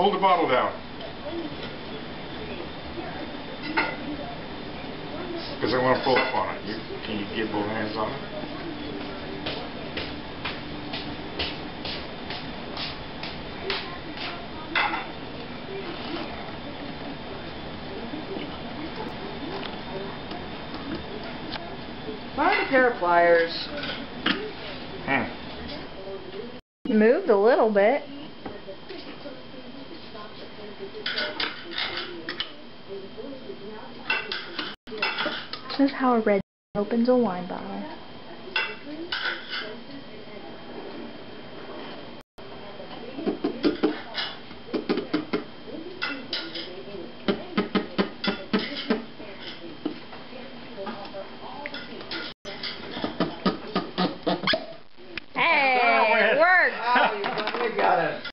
Hold the bottle down. Because I want to pull up on it. You, can you get both hands on it? Find a pair of pliers. Hmm. Moved a little bit. This is how a red opens a wine bottle. Hey, it worked! Oh, you got it.